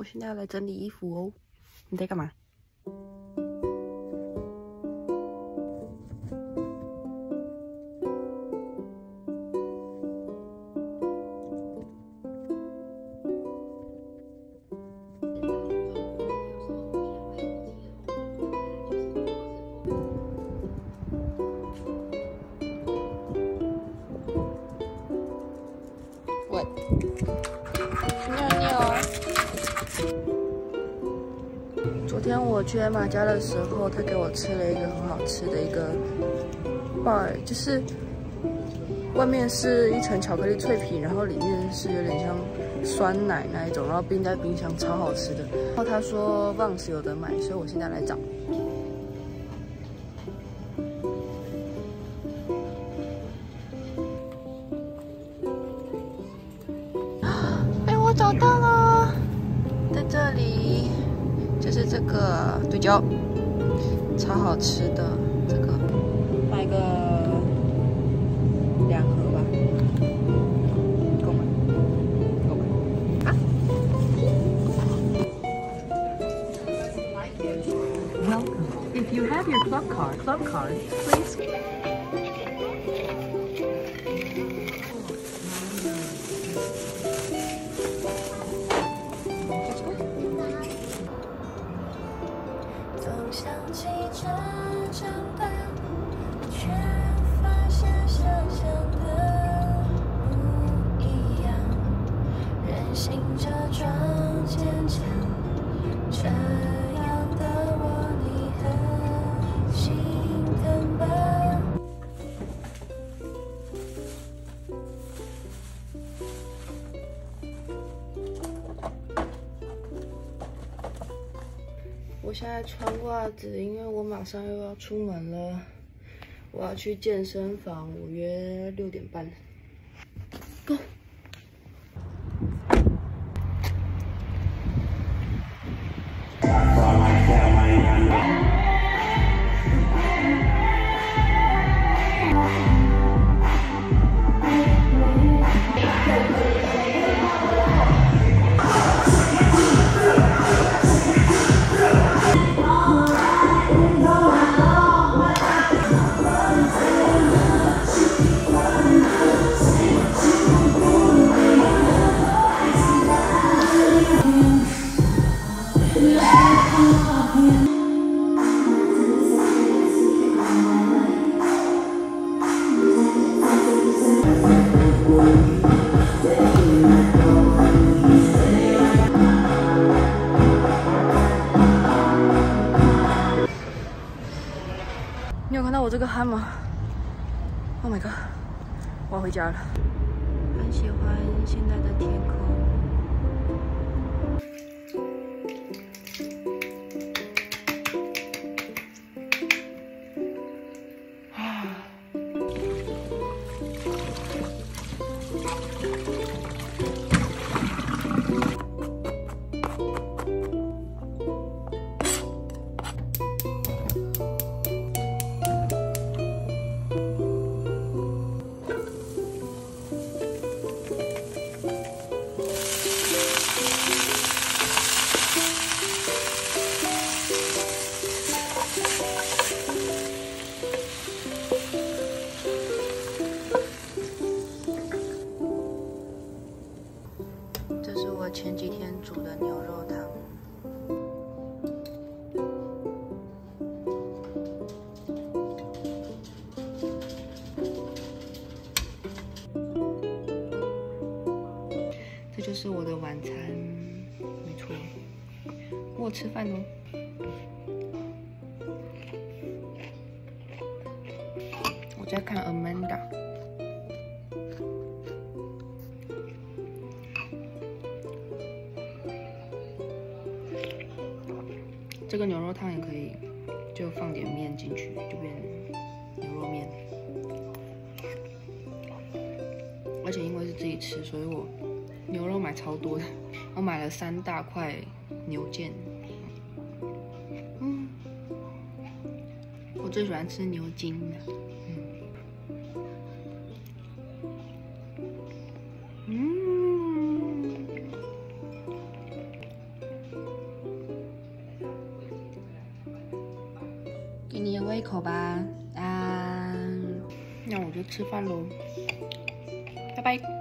我现在要来整理衣服哦。你在干嘛？我。昨天我去艾玛家的时候，他给我吃了一个很好吃的一个 bar，就是外面是一层巧克力脆皮，然后里面是有点像酸奶那一种，然后冰在冰箱，超好吃的。然后他说 Vans 有得买，所以我现在来找。哎，我找到了，就是这个对焦，超好吃的这个，买个两盒吧，够吗？够吗？啊！Welcome. If you have your club card, club card, please. 我现在穿袜子，因为我马上又要出门了，我要去健身房，我约六点半。你有看到我这个汗吗？Oh my god！我要回家了。很喜欢现在的天空。这是我前几天煮的牛肉汤。这就是我的晚餐，没错，我吃饭哦。我在看 Amanda。这个牛肉汤也可以，就放点面进去，就变牛肉面。而且因为是自己吃，所以我牛肉买超多的，我买了三大块牛腱。嗯，我最喜欢吃牛筋了。一口吧。啊，那我就吃饭喽，拜拜。